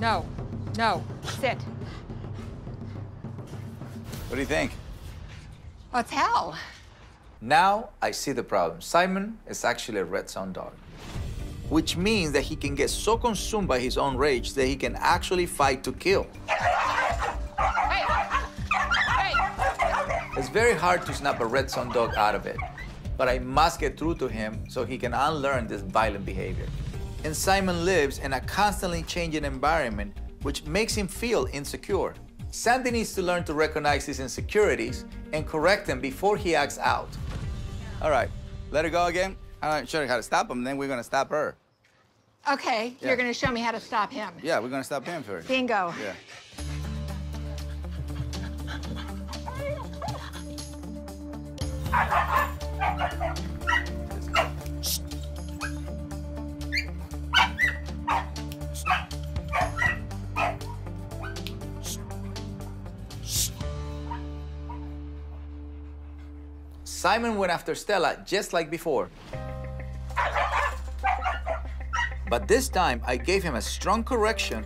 No, no, sit. What do you think? It's hell. Now I see the problem. Simon is actually a red zone dog, which means that he can get so consumed by his own rage that he can actually fight to kill. Hey, hey, It's very hard to snap a red zone dog out of it, but I must get through to him so he can unlearn this violent behavior. And Simon lives in a constantly changing environment, which makes him feel insecure. Sandy needs to learn to recognize his insecurities and correct them before he acts out. All right, let her go again. I'm not sure how to stop him. Then we're gonna stop her. okay, Yeah. you're gonna show me how to stop him. Yeah, we're gonna stop him first. Bingo. Yeah. Simon went after Stella just like before. But this time, I gave him a strong correction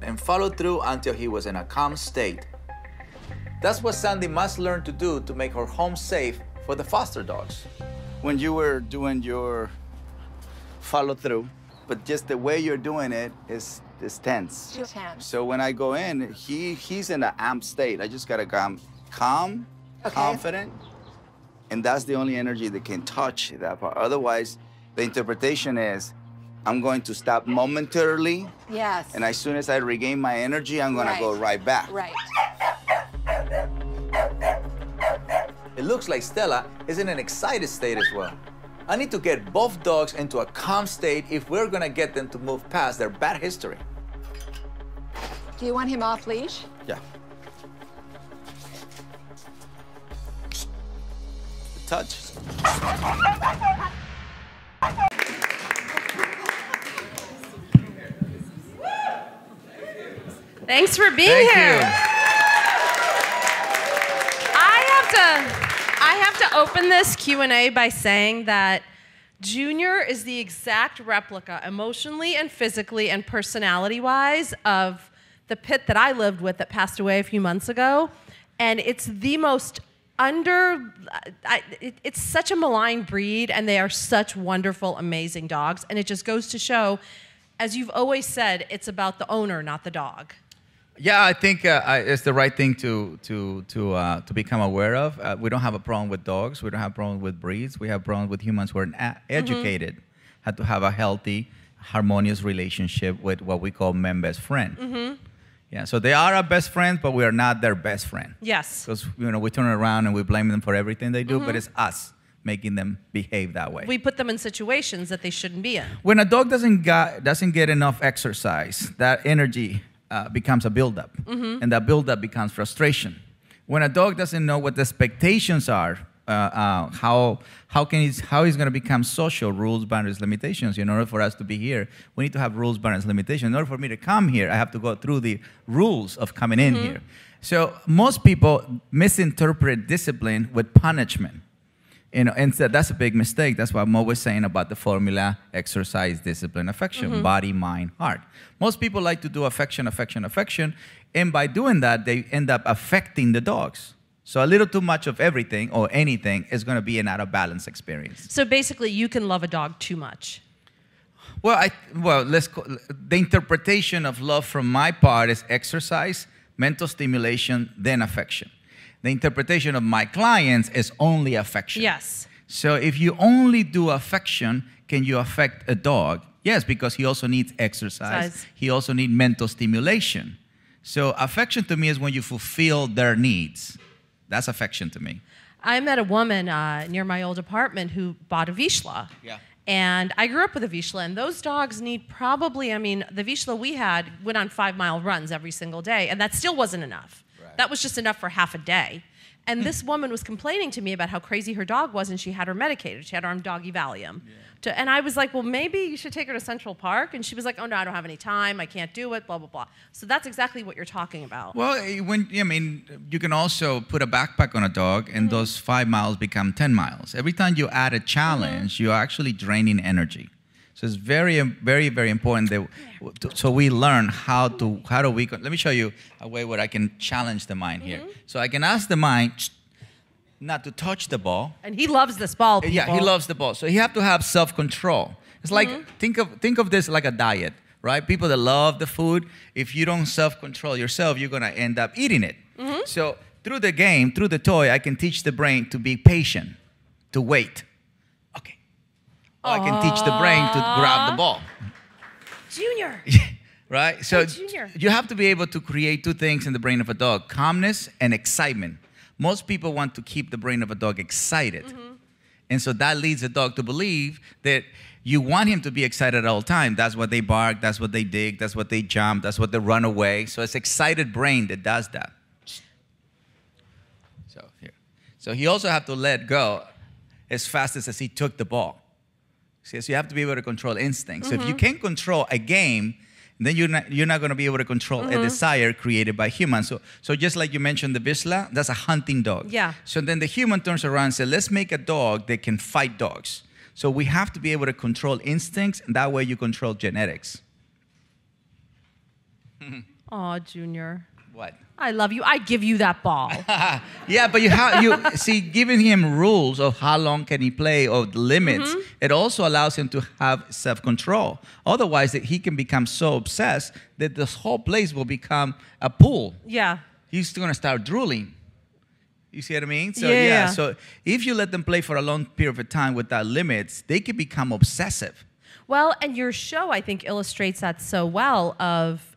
and followed through until he was in a calm state. That's what Sandy must learn to do to make her home safe for the foster dogs. When you were doing your follow through, but just the way you're doing it is is tense. Just hands. So when I go in, he he's in an amp state. I just gotta calm, calm, Okay. confident, and that's the only energy that can touch that part. Otherwise, the interpretation is, I'm going to stop momentarily, Yes. and as soon as I regain my energy, I'm gonna go Right. right back. Right. It looks like Stella is in an excited state as well. I need to get both dogs into a calm state if we're gonna get them to move past their bad history. Do you want him off leash? Yeah. Touch. Thanks for being Thank here. you. I have to I have to open this Q&A by saying that Junior is the exact replica emotionally and physically and personality-wise of the pit that I lived with that passed away a few months ago and it's the most under I, it, it's such a malign breed and they are such wonderful amazing dogs and it just goes to show as you've always said it's about the owner not the dog Yeah, I think uh, I, it's the right thing to to to uh, to become aware of. Uh, we don't have a problem with dogs. We don't have a problem with breeds. We have problems with humans who are a- educated, had to have a healthy, harmonious relationship with what we call men best friend. Yeah, so they are our best friends, but we are not their best friend. yes Because you know we turn around and we blame them for everything they do, but it's us making them behave that way. we put them in situations that they shouldn't be in. when a dog doesn't got, doesn't get enough exercise, that energy uh, becomes a buildup, and that buildup becomes frustration. When a dog doesn't know what the expectations are, uh, uh, how how can he, how he's going to become social rules, boundaries, limitations. In order for us to be here, we need to have rules, boundaries, limitations. In order for me to come here, I have to go through the rules of coming in here. So most people misinterpret discipline with punishment. You know, and so that's a big mistake. That's why I'm always saying about the formula exercise, discipline, affection, body, mind, heart. Most people like to do affection, affection, affection. And by doing that, they end up affecting the dogs. So a little too much of everything or anything is going to be an out of balance experience. So basically, you can love a dog too much. Well, I well let's call, the interpretation of love from my part is exercise, mental stimulation, then affection. The interpretation of my clients is only affection. Yes. So if you only do affection, can you affect a dog? Yes, because he also needs exercise. Size. He also needs mental stimulation. So affection to me is when you fulfill their needs. That's affection to me. I met a woman uh, near my old apartment who bought a Vizsla. Yeah. And I grew up with a Vizsla, and those dogs need probably, I mean, the Vizsla we had went on five mile runs every single day, and that still wasn't enough. That was just enough for half a day. And this woman was complaining to me about how crazy her dog was, and she had her medicated. She had her on doggy Valium. To, and I was like, well, maybe you should take her to Central Park. And she was like, oh, no, I don't have any time. I can't do it, blah, blah, blah. So that's exactly what you're talking about. Well, eh, when I mean, you can also put a backpack on a dog, and those five miles become ten miles. Every time you add a challenge, you're actually draining energy. So it's very, very, very important that so we learn how to how do we. Let me show you a way where I can challenge the mind here. Mm-hmm. So I can ask the mind not to touch the ball. And he loves this ball. Yeah, he loves the ball. So you have to have self-control. It's like mm-hmm. think of think of this like a diet, right? People that love the food, if you don't self-control yourself, you're gonna end up eating it. Mm-hmm. So through the game, through the toy, I can teach the brain to be patient, to wait. Or I can teach the brain to grab the ball. Junior. right? So Oh, Junior. you have to be able to create two things in the brain of a dog: calmness and excitement. Most people want to keep the brain of a dog excited. Mm-hmm. And so that leads the dog to believe that you want him to be excited all the time. That's what they bark, that's what they dig, that's what they jump, that's what they run away. So it's excited brain that does that. So here. So he also have to let go as fast as, as he took the ball. See, so you have to be able to control instincts. So if you mm-hmm. can't control a game, then you're not, you're not going to be able to control a mm-hmm. desire created by humans. So, so just like you mentioned the Vizsla, that's a hunting dog. Yeah. So then the human turns around and says, let's make a dog that can fight dogs. So we have to be able to control instincts, and that way you control genetics. Aw, Junior. What? I love you. I give you that ball. Yeah, but you have you see giving him rules of how long can he play or the limits. Mm-hmm. It also allows him to have self control. Otherwise, that he can become so obsessed that this whole place will become a pool. yeah. He's going to start drooling. You see what I mean? So Yeah, yeah. So if you let them play for a long period of time without limits, they can become obsessive. Well, and your show, I think, illustrates that so well of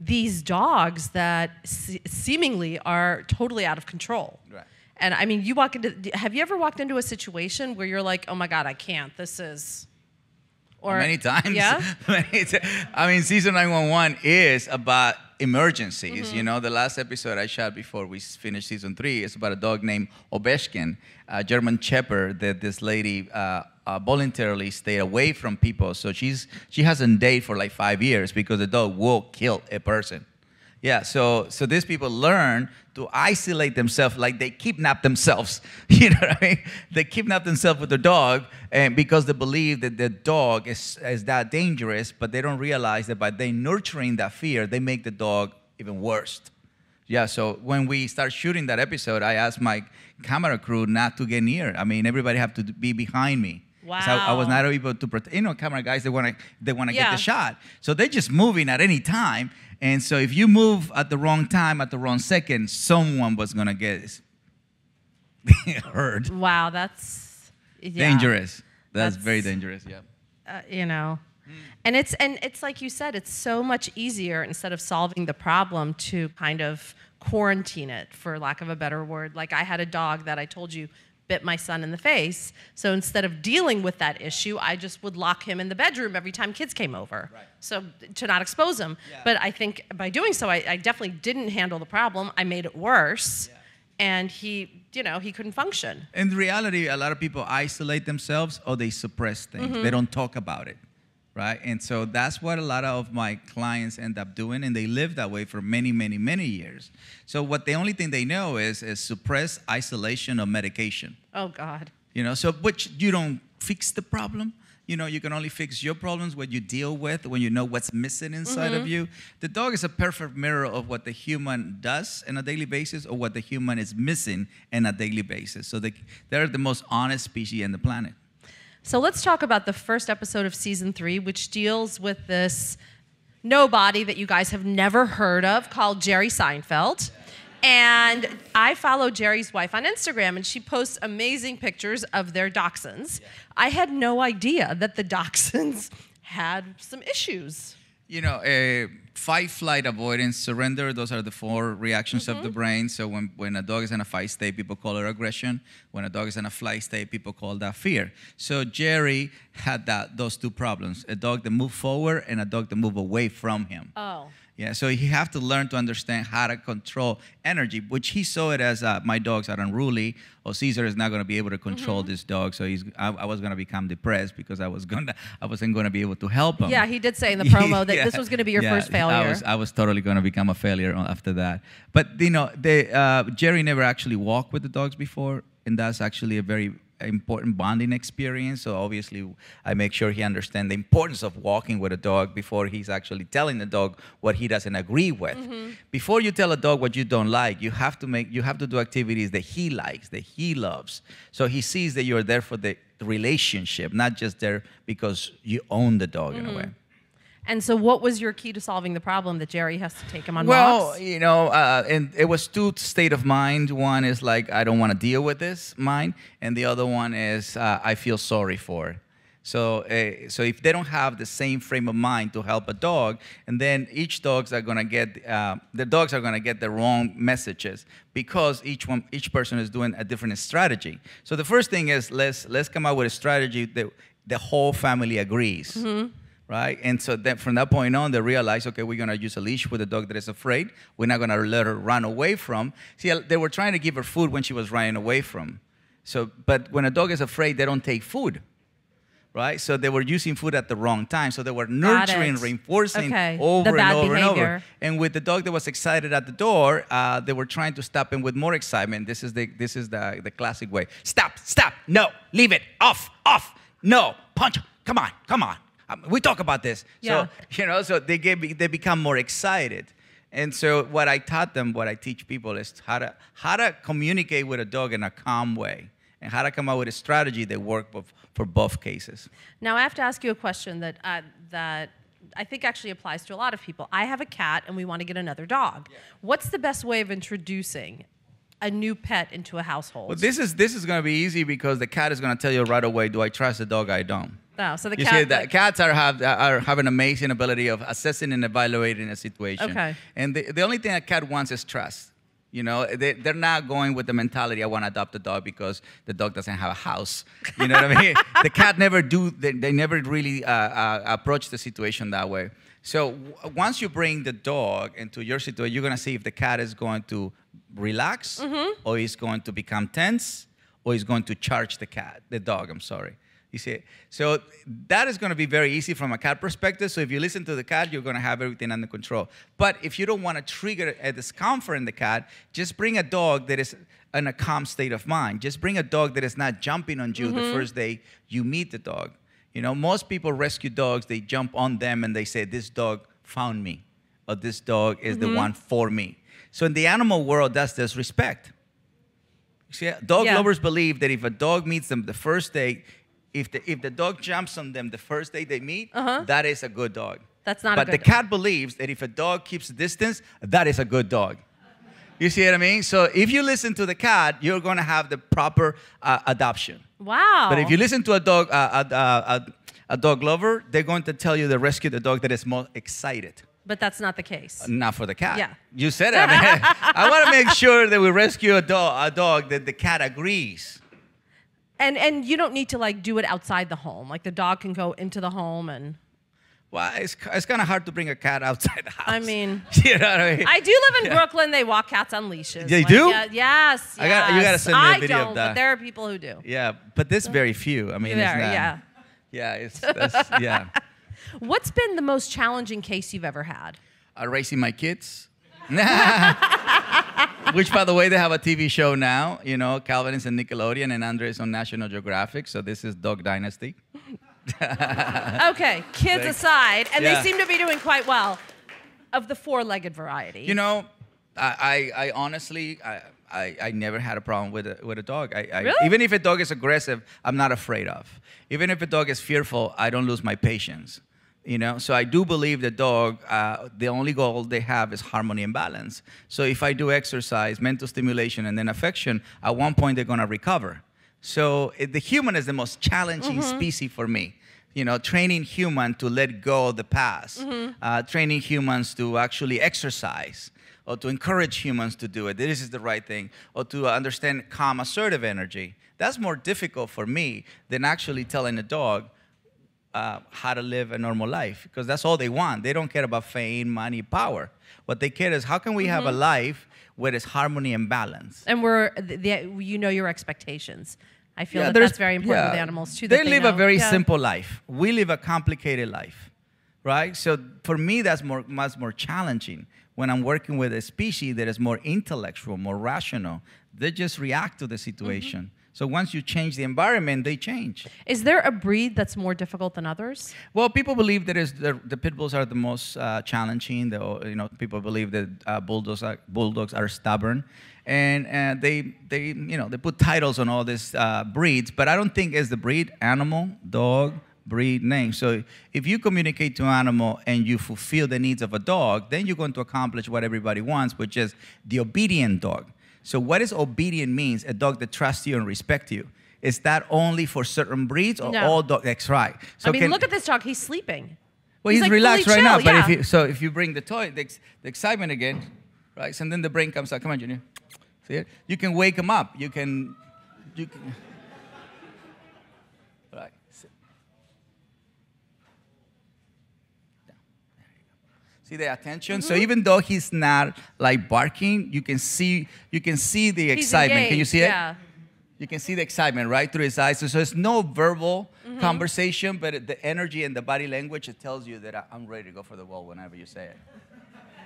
these dogs that se- seemingly are totally out of control. Right. And I mean, you walk into, have you ever walked into a situation where you're like, oh my God, I can't. This is. Or many times. Yeah. Many I mean, Cesar 911 is about emergencies. Mm-hmm. You know, the last episode I shot before we finished season three is about a dog named Obeshkin, a German Shepherd that this lady uh, uh, voluntarily stay away from people. So she's she hasn't dated for like five years because the dog will kill a person. Yeah, so so these people learn to isolate themselves like they kidnap themselves. You know what I mean? They kidnap themselves with the dog and because they believe that the dog is, is that dangerous, but they don't realize that by they nurturing that fear, they make the dog even worse. Yeah, so when we start shooting that episode, I asked my camera crew not to get near. I mean, everybody have to be behind me. 'Cause I, I was not able to protect. You know, camera guys they want to they want to get the shot, so they're just moving at any time. And so if you move at the wrong time, at the wrong second, someone was gonna get hurt. Wow, that's yeah. Dangerous. That's, That's- very dangerous. Yeah. uh, you know and it's and it's like you said it's so much easier instead of solving the problem to kind of quarantine it for lack of a better word like i had a dog that i told you bit my son in the face so instead of dealing with that issue i just would lock him in the bedroom every time kids came over Right. so to not expose him Yeah. but i think by doing so I, I definitely didn't handle the problem i made it worse and he you know he couldn't function In reality, a lot of people isolate themselves or they suppress things. Mm-hmm. They don't talk about it, right? And so that's what a lot of my clients end up doing, and they live that way for many, many, many years. So what the only thing they know is is suppress, isolation, or medication. oh god You know, so which you don't fix the problem. You know, you can only fix your problems when you deal with, when you know what's missing inside of mm-hmm. you. The dog is a perfect mirror of what the human does on a daily basis or what the human is missing on a daily basis. So they, they're the most honest species on the planet. So let's talk about the first episode of season three, which deals with this nobody that you guys have never heard of called Jerry Seinfeld. And I follow Jerry's wife on Instagram, and she posts amazing pictures of their dachshunds. I had no idea that the dachshunds had some issues. You know, uh, fight, flight, avoidance, surrender, those are the four reactions of Mm-hmm. the brain. So when, when a dog is in a fight state, people call it aggression. When a dog is in a flight state, people call that fear. So Jerry had that those two problems, a dog that moved forward and a dog that moved away from him. Oh. Yeah, so he have to learn to understand how to control energy, which he saw it as uh, my dogs are unruly, or Cesar is not going to be able to control Mm-hmm. this dog. So he's, I, I was going to become depressed because I was gonna, I wasn't going to be able to help him. Yeah, he did say in the promo that this was gonna be your Yeah, first failure. I was, I was totally going to become a failure after that. But you know, the, uh, Jerry never actually walked with the dogs before, and that's actually a very important bonding experience. So obviously, I make sure he understands the importance of walking with a dog before he's actually telling the dog what he doesn't agree with. Mm-hmm. Before you tell a dog what you don't like, you have to make you have to do activities that he likes, that he loves. So he sees that you're there for the relationship, not just there because you own the dog in a mm-hmm. way. And so, what was your key to solving the problem that Jerry has to take him on Well, walks? you know, uh, and it was two state of mind. One is like I don't want to deal with this mind, and the other one is uh, I feel sorry for. it. So, uh, so if they don't have the same frame of mind to help a dog, and then each dogs are gonna get uh, the dogs are gonna get the wrong messages because each one each person is doing a different strategy. So the first thing is let's let's come up with a strategy that the whole family agrees right? And so then from that point on, they realized, okay, we're gonna use a leash with a dog that is afraid. We're not gonna let her run away from. See, they were trying to give her food when she was running away from. So, but when a dog is afraid, they don't take food, right? So they were using food at the wrong time. So they were nurturing, reinforcing Okay. Over and over and over. And with the dog that was excited at the door, uh, they were trying to stop him with more excitement. This is the this is the the classic way. Stop! Stop! No! Leave it! Off! Off! No! Punch! Come on! Come on! Um, we talk about this. Yeah. So you know, so they get they become more excited. And so what I taught them, what I teach people is how to how to communicate with a dog in a calm way, and how to come up with a strategy that works for, for both cases. Now, I have to ask you a question that uh, that I think actually applies to a lot of people. I have a cat, and we want to get another dog. What's the best way of introducing a new pet into a household? Well, this is this is going to be easy because the cat is going to tell you right away, do I trust the dog? I don't. So the You cat. see, that cats are have are have an amazing ability of assessing and evaluating a situation. Okay. And the, the only thing a cat wants is trust. You know, they, they're not going with the mentality, I want to adopt a dog because the dog doesn't have a house. You know what I mean? the cat never do, they, they never really uh, uh, approach the situation that way. So w- once you bring the dog into your situation, you're going to see if the cat is going to relax or he's going to become tense or he's going to charge the cat, the dog, I'm sorry. You see, so that is going to be very easy from a cat perspective. So if you listen to the cat, you're going to have everything under control. But if you don't want to trigger a discomfort in the cat, just bring a dog that is in a calm state of mind. Just bring a dog that is not jumping on you the mm-hmm. first day you meet the dog. You know, most people rescue dogs, they jump on them and they say, This dog found me, or this dog is the mm-hmm. one for me. So in the animal world, that's disrespect. You See, dog Yeah. lovers believe that if a dog meets them the first day, if the, if the dog jumps on them the first day they meet, that is a good dog. Uh-huh. That's not a But the dog. cat believes that if a dog keeps distance, that is a good dog. You see what I mean? So if you listen to the cat, you're going to have the proper uh, adoption. wow. But if you listen to a dog, uh, a, a, a, a dog lover, they're going to tell you to rescue the dog that is most excited. but that's not the case. Not for the cat. Yeah. You said it. I, mean, I want to make sure that we rescue a dog, a dog that the cat agrees. And and you don't need to like do it outside the home. Like the dog can go into the home and. Well, it's, it's kind of hard to bring a cat outside the house. I mean- you know what I mean? I do live in Brooklyn. They walk cats on leashes. They Like, do? yeah, yes. I got- you gotta send me a I video of don't, that. But there are people who do. yeah, but there's very few. I mean, There, not, yeah. Yeah, it's that's, yeah. What's been the most challenging case you've ever had? Uh, raising my kids. Which, by the way, they have a TV show now. You know, Calvin is on Nickelodeon and Andre is on National Geographic. So this is Dog Dynasty. Okay, kids Thanks. aside, and Yeah. they seem to be doing quite well. Of the four-legged variety. You know, I, I, I honestly, I, I, I never had a problem with a, with a dog. I, I, Really? Even if a dog is aggressive, I'm not afraid of. Even if a dog is fearful, I don't lose my patience. You know, so I do believe the dog, uh, the only goal they have is harmony and balance. So if I do exercise, mental stimulation, and then affection, at one point they're gonna recover. So it, the human is the most challenging species for me. You know, training human to let go of the past, uh, training humans to actually exercise, or to encourage humans to do it. This is the right thing, or to understand calm, assertive energy. That's more difficult for me than actually telling a dog uh, how to live a normal life because that's all they want. They don't care about fame, money, power. What they care is how can we have a life where there's harmony and balance. and we're the, the, you know your expectations. I feel that there's- that's very important with animals too. They that live a very Yeah. simple life. We live a complicated life, right? So for me, that's more much more challenging when I'm working with a species that is more intellectual, more rational. They just react to the situation. So once you change the environment, they change. Is there a breed that's more difficult than others? Well, people believe that is the, the pit bulls are the most uh, challenging. The, you know, people believe that uh, bulldogs are, bulldogs are stubborn, and uh, they they you know they put titles on all these uh, breeds. But I don't think it's the breed, animal, dog, breed, name. So if you communicate to an animal and you fulfill the needs of a dog, then you're going to accomplish what everybody wants, which is the obedient dog. So what does obedient means? A dog that trusts you and respects you. Is that only for certain breeds or No. all dogs? That's right. So I mean, can- look at this dog. He's sleeping. well, He's he's, like relaxed fully right now. chill, But yeah. if you, so if you bring the toy, the, ex- the excitement again, right? And then the brain comes out. Come on, Junior. See it? You can wake him up. You can, you can. Right. Sit. Down. There you go. See the attention. Mm-hmm. So even though he's not like barking, you can see you can see the He's excitement. Can you engaged, see it? Yeah. You can see the excitement right through his eyes. So, so it's no verbal Mm-hmm. conversation, but the energy and the body language, it tells you that I'm ready to go for the wall whenever you say it.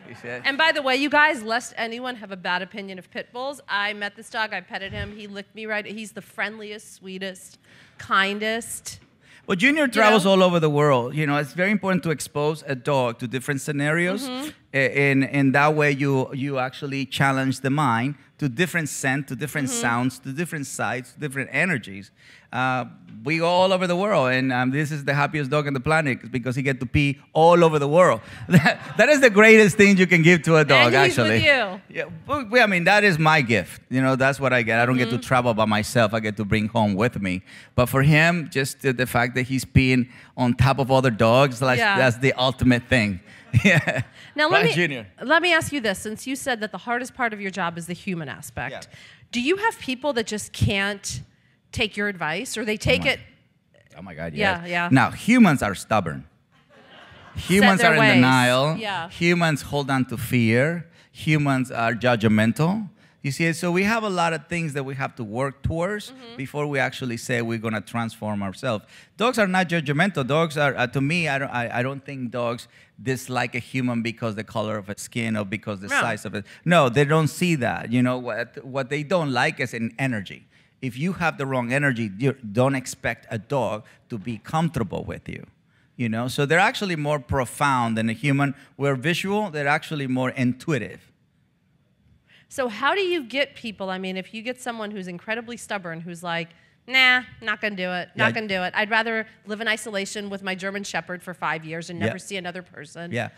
You see it? And by the way, you guys, lest anyone have a bad opinion of pit bulls, I met this dog. I petted him. He licked me right. He's the friendliest, sweetest, kindest. Well, Junior travels know? all over the world. You know, it's very important to expose a dog to different scenarios, Mm-hmm. And and that way you you actually challenge the mind to different scent, to different Mm-hmm. sounds, to different sights, to different energies. Uh, we go all over the world, and um, this is the happiest dog on the planet because he get to pee all over the world. that, that is the greatest thing you can give to a dog, And he's with actually. you. Yeah, I mean, that is my gift. You know, that's what I get. I don't get Mm-hmm. to travel by myself. I get to bring home with me. But for him, just the, the fact that he's peeing on top of other dogs, like, Yeah. that's the ultimate thing. yeah. Now let me Junior. let me ask you this: since you said that the hardest part of your job is the human aspect, Yeah. do you have people that just can't take your advice, or they oh take my- it? Oh my God, Yeah, yes. yeah. Now, humans are stubborn. Humans are in ways. denial. Yeah. Humans hold on to fear. Humans are judgmental. You see, so we have a lot of things that we have to work towards Mm-hmm. before we actually say we're going to transform ourselves. Dogs are not judgmental. Dogs are, uh, to me, I don't, I, I don't think dogs dislike a human because the color of its skin or because the No. size of it. No, they don't see that. You know, what, what they don't like is an energy. If you have the wrong energy, you don't expect a dog to be comfortable with you. You know, so they're actually more profound than a human. We're visual, they're actually more intuitive. So how do you get people? I mean, if you get someone who's incredibly stubborn, who's like, "Nah, not gonna do it. Not Yeah. gonna do it. I'd rather live in isolation with my German Shepherd for five years and Yeah. never see another person." Yeah.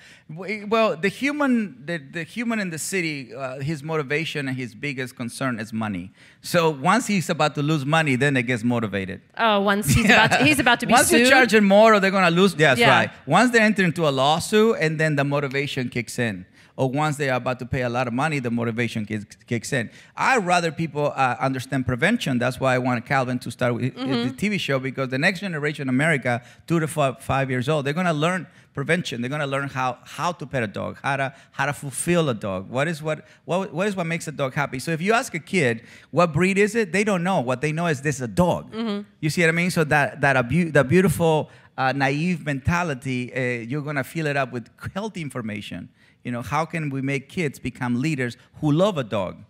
Well, the human, the, the human in the city, uh, his motivation and his biggest concern is money. So once he's about to lose money, then it gets motivated. Oh, once he's about to, he's about to be Once sued. you charge them more, or they're gonna lose. That's Yeah. right. Once they enter into a lawsuit, and then the motivation kicks in. Or once they are about to pay a lot of money, the motivation kicks, kicks in. I'd rather people uh, understand prevention. That's why I want Calvin to start with Mm-hmm. the TV show because the next generation in America, two to five, five years old, they're gonna learn prevention. They're gonna learn how, how to pet a dog, how to how to fulfill a dog. What is what, what what is what makes a dog happy? So if you ask a kid what breed is it, they don't know. What they know is this is a dog. Mm-hmm. You see what I mean? So that that abu- that beautiful uh, naive mentality, uh, you're gonna fill it up with healthy information. You know, how can we make kids become leaders who love a dog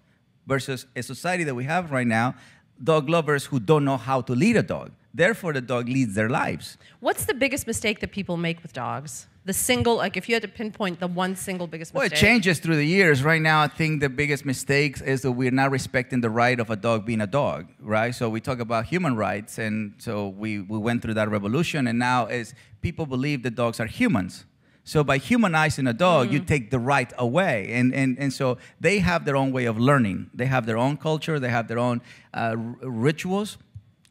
versus a society that we have right now, dog lovers who don't know how to lead a dog. Therefore, the dog leads their lives. What's the biggest mistake that people make with dogs? The single, like if you had to pinpoint the one single biggest Well, it changes through the years. Right now, I think the biggest mistake is that we're not respecting the right of a dog being a dog, right? So we talk about human rights, and so we, we went through that revolution, and now is people believe that dogs are humans. So by humanizing a dog, you take the right away, and, and, and so they have their own way of learning. They have their own culture. They have their own uh, r- rituals.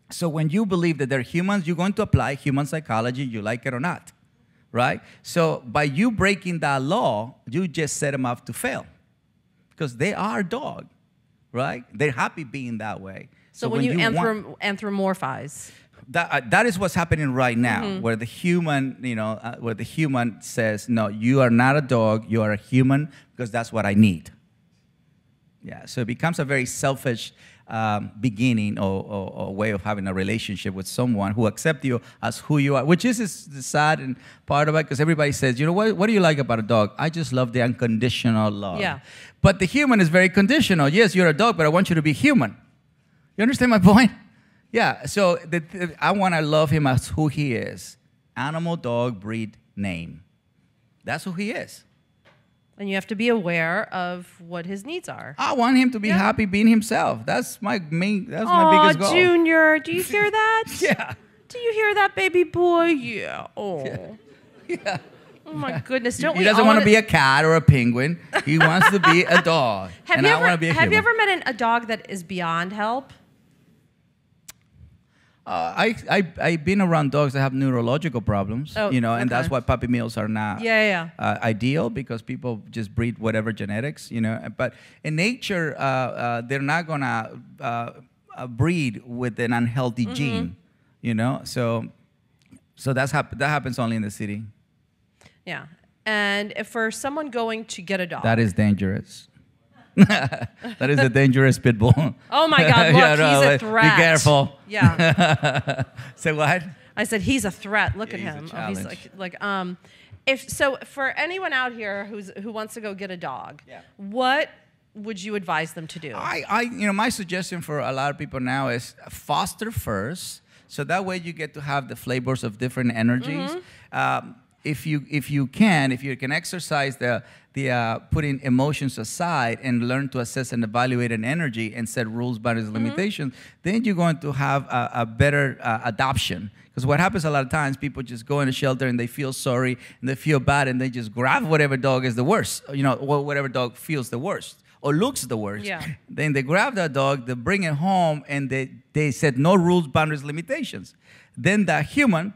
So when you believe that they're humans, you're going to apply human psychology, you like it or not, right? So by you breaking that law, you just set them up to fail because they are dog, right? They're happy being that way. so, when, you, want- anthrom- anthropomorphize, that, uh, that is what's happening right now, Mm-hmm. where the human, you know, uh, where the human says, no, you are not a dog, you are a human because that's what I need. Yeah, so it becomes a very selfish um, beginning or, or, or way of having a relationship with someone who accepts you as who you are, which is is the sad and part of it because everybody says, you know, what, what do you like about a dog? I just love the unconditional love. Yeah. But the human is very conditional. Yes, you're a dog, but I want you to be human. You understand my point? Yeah. So the, the- I want to love him as who he is. Animal, dog, breed, name. That's who he is. And you have to be aware of what his needs are. I want him to be Yeah. happy being himself. That's my main. That's my Aw, biggest goal. Junior, do you hear that? Yeah. Do you hear that, baby boy? Yeah. Oh. Yeah. Oh my goodness! Don't he we doesn't want to be a cat or a penguin. He wants to be a dog. Have and you I ever want to be a have you ever met an, a dog that is beyond help? Uh, I, I, I've been around dogs that have neurological problems, Oh, you know, and that's why puppy mills are not Yeah, yeah, Uh, ideal because people just breed whatever genetics, you know. But in nature, uh, uh, they're not going to uh, uh, breed with an unhealthy Mm-hmm. gene, you know. So, so that's hap- that happens only in the city. Yeah. And if for someone going to get a dog, That is dangerous. that is a dangerous pit bull. oh my God! Look, Yeah, no, he's a threat. Be careful. Yeah. Say what? I said he's a threat. Look Yeah, at he's him. Oh, he's like like um, if so for anyone out here who's who wants to go get a dog, Yeah. what would you advise them to do? I, I, you know, my suggestion for a lot of people now is foster first, so that way you get to have the flavors of different energies. Um, if you, if you can, if you can exercise the, the uh, putting emotions aside and learn to assess and evaluate an energy and set rules, boundaries, limitations, then you're going to have a, a better uh, adoption. Because what happens a lot of times, people just go in a shelter and they feel sorry and they feel bad and they just grab whatever dog is the worst, you know, whatever dog feels the worst or looks the worst. Yeah. Then they grab that dog, they bring it home, and they, they set no rules, boundaries, limitations. Then that human,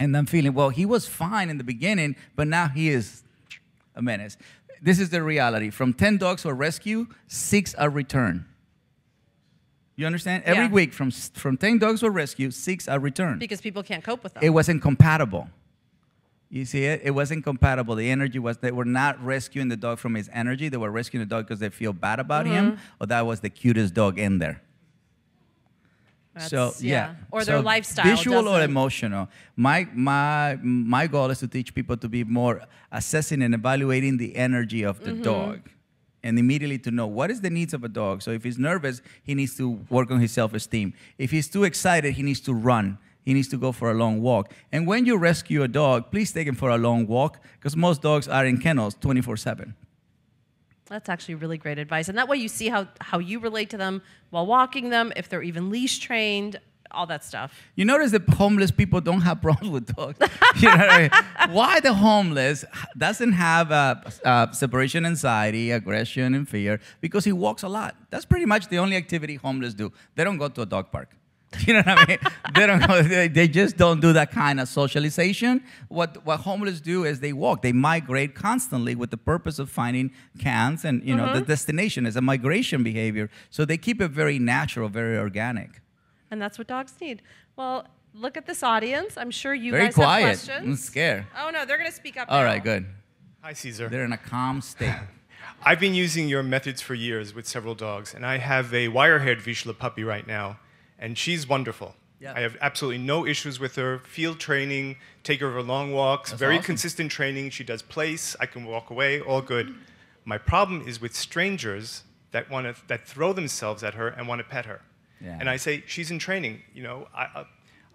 and I'm feeling, well, he was fine in the beginning, but now he is a menace. This is the reality. From 10 dogs were rescued, six are returned. You understand? Every Yeah. week, from, from 10 dogs were rescued, six are returned. because people can't cope with them. It wasn't compatible. You see it? It wasn't compatible. The energy was, they were not rescuing the dog from his energy. They were rescuing the dog because they feel bad about him, mm-hmm. or that was the cutest dog in there. So, That's- yeah. Or their lifestyle. Visual or doesn't- emotional. My, my, my goal is to teach people to be more assessing and evaluating the energy of the mm-hmm. dog. And immediately to know what is the needs of a dog. So if he's nervous, he needs to work on his self-esteem. If he's too excited, he needs to run. He needs to go for a long walk. And when you rescue a dog, please take him for a long walk because most dogs are in kennels 24/7. That's actually really great advice. And that way you see how, how you relate to them while walking them, if they're even leash trained, all that stuff. You notice that homeless people don't have problems with dogs. you know I mean? Why the homeless doesn't have separation anxiety, aggression, and fear? Because he walks a lot. That's pretty much the only activity homeless do. They don't go to a dog park. You know what I mean? they don't go, they, they just don't do that kind of socialization. What what homeless do is they walk. They migrate constantly with the purpose of finding cans and you know the mm-hmm. destination is a migration behavior. So they keep it very natural, very organic. And that's what dogs need. Well, look at this audience. I'm sure you Very guys quiet. have I'm questions. Mm, scared. Oh, no, they're going to speak up All now. right, good. Hi, Cesar. They're in a calm state. I've been using your methods for years with several dogs, and I have a wire-haired Vizsla puppy right now, and she's wonderful. Yeah. I have absolutely no issues with her. Field training, take her for long walks, That's very awesome. consistent training. She does place. I can walk away, all good. My problem is with strangers that want to that throw themselves at her and want to pet her. Yeah. And I say she's in training. You know, I, I-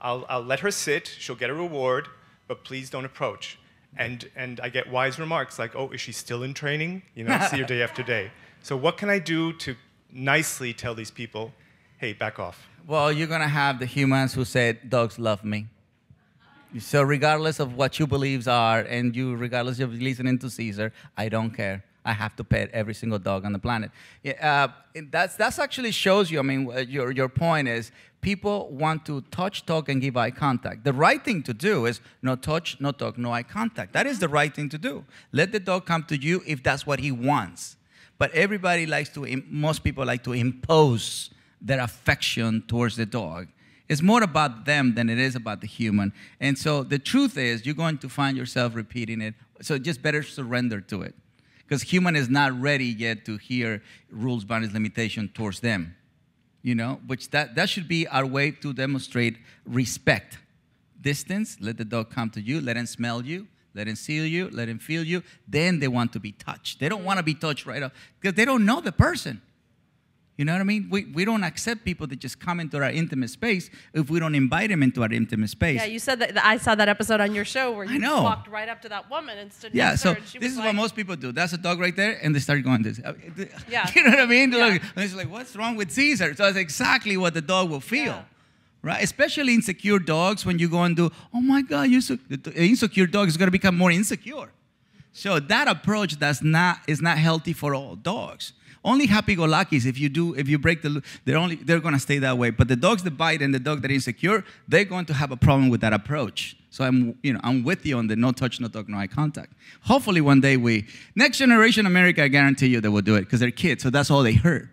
I'll, I'll let her sit. She'll get a reward, but please don't approach. And and I get wise remarks like, "Oh, is she still in training?" You know, I see her day after day. So what can I do to nicely tell these people, "Hey, back off"? Well, you're gonna have the humans who said dogs love me. So regardless of what your beliefs are, and you regardless of listening to Cesar, I don't care. I have to pet every single dog on the planet. Yeah, uh, that's that's actually shows you. I mean, uh, your your point is people want to touch, talk, and give eye contact. The right thing to do is no touch, no talk, no eye contact. That is the right thing to do. Let the dog come to you if that's what he wants. But everybody likes to. Most people like to impose their affection towards the dog. It's more about them than it is about the human. And so the truth is, you're going to find yourself repeating it. So just better surrender to it. Because human is not ready yet to hear rules, boundaries, limitation towards them. you know, which that, that should be our way to demonstrate respect. Distance, let the dog come to you, let him smell you, let him see you, let him feel you. Then they want to be touched. They don't want to be touched right off because they don't know the person. You know what I mean? We, we don't accept people that just come into our intimate space if we don't invite them into our intimate space. Yeah, you said that I saw that episode on your show where you know. walked right up to that woman and stood Yeah, next so her. And she this is like, what most people do. That's a dog right there, and they start going this. Uh, Yeah. You know what I mean? Yeah. Look, and it's like, what's wrong with Cesar? So that's exactly what the dog will feel. Yeah. Right? Especially insecure dogs, when you go and do, oh my God, you so, the the insecure dog is going to become more insecure. So that approach does not is not healthy for all dogs. Only happy-go-luckies, if you do, if you break the, they're only they're gonna stay that way. But the dogs that bite and the dog that is insecure, they're going to have a problem with that approach. So I'm, you know, I'm with you on the no touch, no talk, no eye contact. Hopefully one day we, next generation America, I guarantee you they will do it because they're kids, so that's all they heard.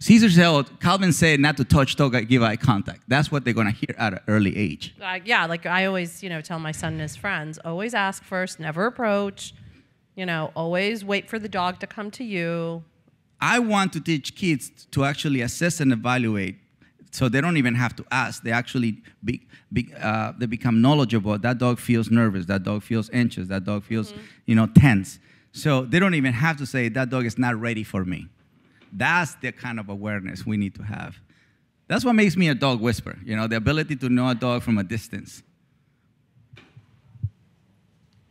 Cesar said, Calvin said not to touch, talk, give eye contact. That's what they're gonna hear at an early age. Uh, yeah, like I always, you know, tell my son and his friends, always ask first, never approach. You know, always wait for the dog to come to you. I want to teach kids to actually assess and evaluate so they don't even have to ask. They actually be, be, uh, they become knowledgeable. That dog feels nervous. That dog feels anxious. That dog feels, you know, tense. So they don't even have to say, that dog is not ready for me. That's the kind of awareness we need to have. That's what makes me a dog whisperer, you know, the ability to know a dog from a distance.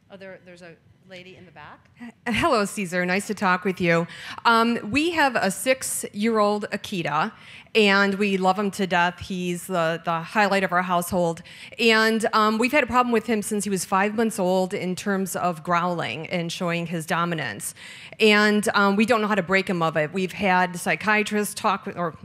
Oh, there, there's a lady in the back. Hello, Cesar. Nice to talk with you. Um, we have a six-year-old Akita, and we love him to death. He's the, the highlight of our household. And um, we've had a problem with him since he was five months old in terms of growling and showing his dominance. And um, we don't know how to break him of it. We've had psychiatrists talk or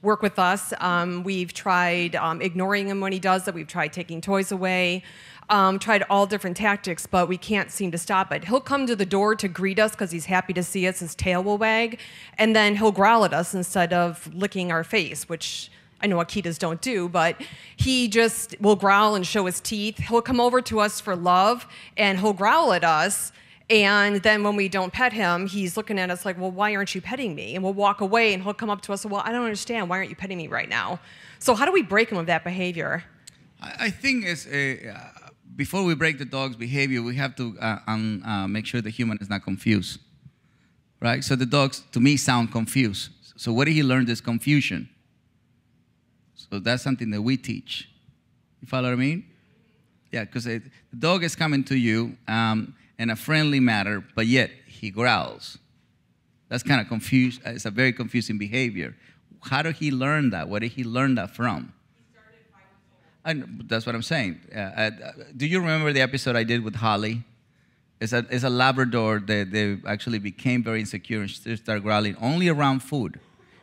work with us. Um, we've tried um, ignoring him when he does it. We've tried taking toys away um, tried all different tactics, but we can't seem to stop it. He'll come to the door to greet us because he's happy to see us. His tail will wag, and then he'll growl at us instead of licking our face, which I know Akitas don't do, but he just will growl and show his teeth. He'll come over to us for love, and he'll growl at us. And then when we don't pet him, he's looking at us like, well, why aren't you petting me? And we'll walk away, and he'll come up to us, well, I don't understand. Why aren't you petting me right now? So how do we break him of that behavior? I think it's a, before we break the dog's behavior, we have to uh, um, uh, make sure the human is not confused, right? So the dogs, to me, sound confused. So where did he learn this confusion? So that's something that we teach. You follow what I mean? Yeah, because the dog is coming to you um, in a friendly manner, but yet he growls. That's kind of confused. It's a very confusing behavior. How did he learn that? Where did he learn that from? And that's what I'm saying. Uh, uh, do you remember the episode I did with Holly? It's a, it's a Labrador that they actually became very insecure and she started growling only around food.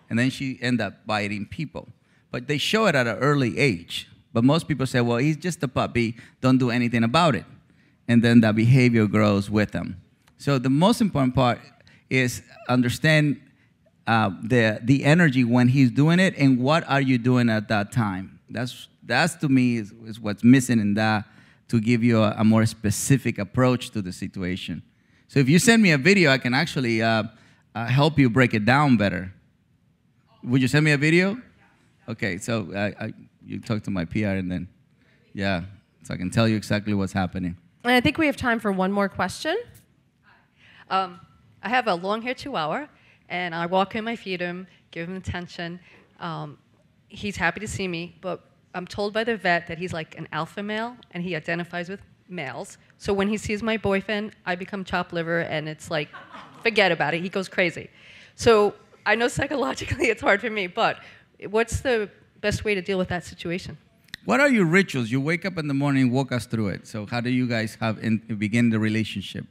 And then she ended up biting people. But they show it at an early age. But most people say, well, he's just a puppy, don't do anything about it. And then that behavior grows with them. So the most important part is understand uh, the, the energy when he's doing it and what are you doing at that time. That's, that's to me is, is what's missing in that to give you a, a more specific approach to the situation. So if you send me a video, I can actually uh, uh, help you break it down better. Would you send me a video? Okay, so I, I, you talk to my PR and then, yeah, so I can tell you exactly what's happening. And I think we have time for one more question. Um, I have a long haired chihuahua, and I walk him, I feed him, give him attention. Um, he's happy to see me, but I'm told by the vet that he's like an alpha male, and he identifies with males. So when he sees my boyfriend, I become chop liver, and it's like, forget about it. He goes crazy. So I know psychologically it's hard for me, but what's the best way to deal with that situation? What are your rituals? You wake up in the morning, walk us through it. So how do you guys have in, begin the relationship?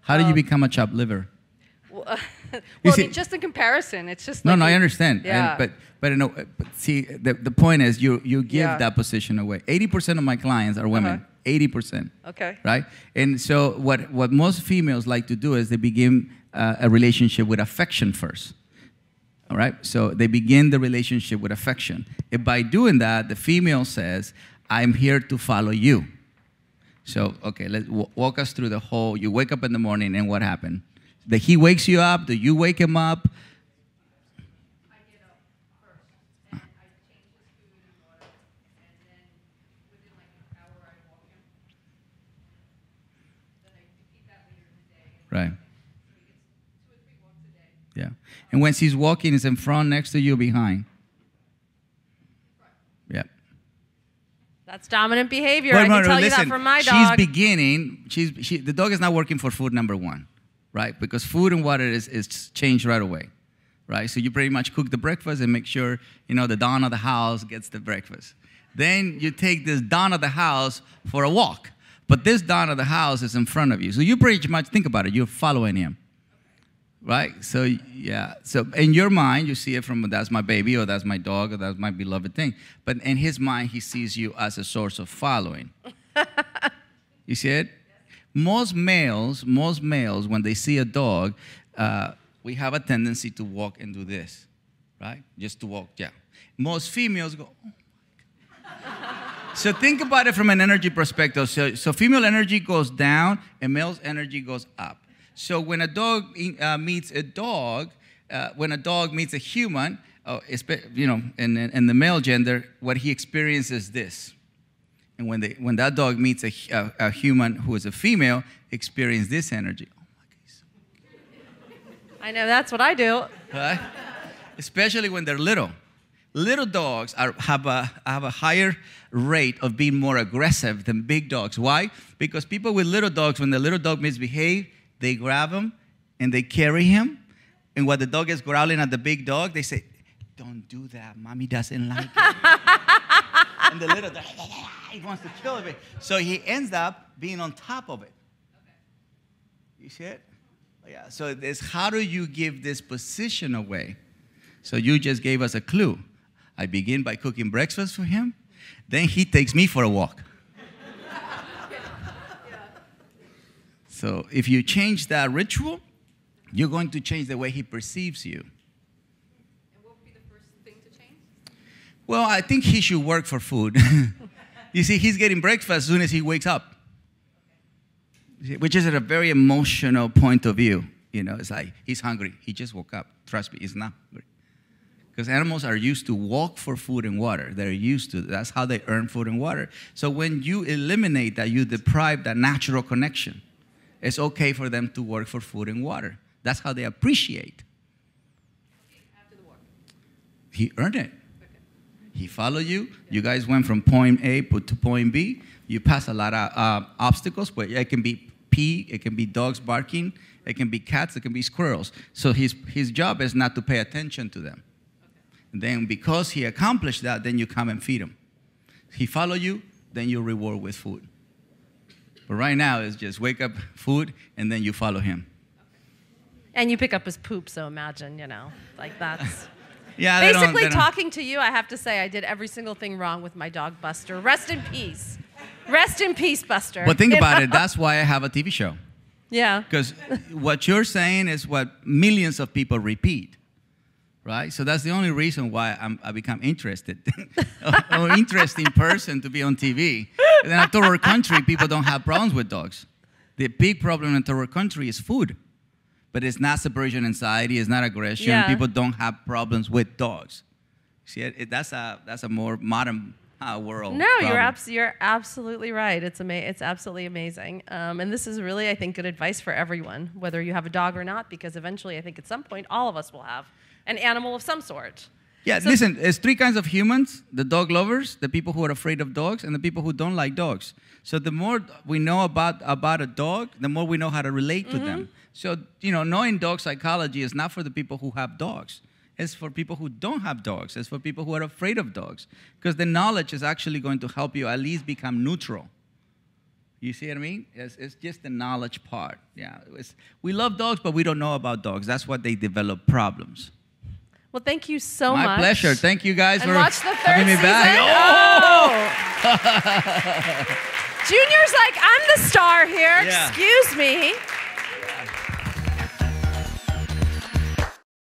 How do you um, become a chop liver? Well, well You I mean, just in comparison, it's just No, like no, I understand. And- Yeah. but but no, but see, the, the point is you you give Yeah. that position away. Eighty percent of my clients are women. Uh-huh. 80 percent. Okay. Right. And so what what most females like to do is they begin uh, a relationship with affection first. All right. So they begin the relationship with affection. And by doing that, the female says, "I'm here to follow you." So okay, let's w- walk us through the whole. You wake up in the morning, and what happened? That he wakes you up? Do you wake him up? Right. Yeah. And when she's walking, is in front, next to you, behind. Yeah. That's dominant behavior. I can no, tell listen, you that from my dog. She's beginning. She's she, the dog is not working for food number one right? Because food and water is, is changed right away, right? So you pretty much cook the breakfast and make sure you know the don of the house gets the breakfast. Then you take this don of the house for a walk, but this don of the house is in front of you. So you pretty much think about it. You're following him, right? So yeah. So in your mind, you see it from that's my baby, or that's my dog, or that's my beloved thing. But in his mind, he sees you as a source of following. you see it? Most males, most males, when they see a dog, uh, we have a tendency to walk and do this, right? Just to walk, yeah. Most females go. "Oh so think about it from an energy perspective. So, so female energy goes down and male's energy goes up. So when a dog uh, meets a dog, uh, when a dog meets a human, uh, you know, in, in the male gender, what he experiences is this. And when, they, when that dog meets a, a, a human who is a female, experience this energy. Oh my so I know that's what I do. right? Especially when they're little. Little dogs are, have, a, have a higher rate of being more aggressive than big dogs. Why? Because people with little dogs, when the little dog misbehaves, they grab him and they carry him. And while the dog is growling at the big dog, they say, Don't do that. Mommy doesn't like it. and the little he wants to kill it. So he ends up being on top of it. You see it? Oh, yeah. So it's how do you give this position away? So you just gave us a clue. I begin by cooking breakfast for him. Then he takes me for a walk. so if you change that ritual, you're going to change the way he perceives you. Well, I think he should work for food. you see, he's getting breakfast as soon as he wakes up, which is at a very emotional point of view. You know, it's like he's hungry. He just woke up. Trust me, he's not hungry. Because animals are used to walk for food and water. They're used to that's how they earn food and water. So when you eliminate that, you deprive that natural connection. It's okay for them to work for food and water. That's how they appreciate. He earned it. He followed you. You guys went from point A to point B. You passed a lot of uh, obstacles, but it can be pee, it can be dogs barking, it can be cats, it can be squirrels. So his, his job is not to pay attention to them. And then because he accomplished that, then you come and feed him. He follow you, then you reward with food. But right now it's just wake up, food, and then you follow him. And you pick up his poop, so imagine, you know, like that's. Yeah, don't- Basically, they don't- talking to you, I have to say, I did every single thing wrong with my dog, Buster. Rest in peace. Rest in peace, Buster. But think You about know? it. That's why I have a TV show. Yeah. Because what you're saying is what millions of people repeat, right? So that's the only reason why I'm, I become interested, or interesting person to be on TV. And in a third country, people don't have problems with dogs. The big problem in third country is food, but it's not separation anxiety, it's not aggression. Yeah. People don't have problems with dogs. See, it, it- that's a that's a more modern uh, world. No, you're, abs- you're absolutely right. It's ama- it's absolutely amazing. Um, and this is really, I think, good advice for everyone, whether you have a dog or not, because eventually, I think at some point, all of us will have an animal of some sort. Yeah, So- listen, there's three kinds of humans the dog lovers, the people who are afraid of dogs, and the people who don't like dogs. So the more we know about, about a dog, the more we know how to relate to them. So, you know, knowing dog psychology is not for the people who have dogs. It's for people who don't have dogs. It's for people who are afraid of dogs. Because the knowledge is actually going to help you at least become neutral. You see what I mean? It's, it's just the knowledge part. Yeah. We love dogs, but we don't know about dogs. That's what they develop problems. Well, thank you so My much. My pleasure. Thank you guys And for watch the third having me season. back. Oh. Junior's like, I'm the star here. Yeah. Excuse me.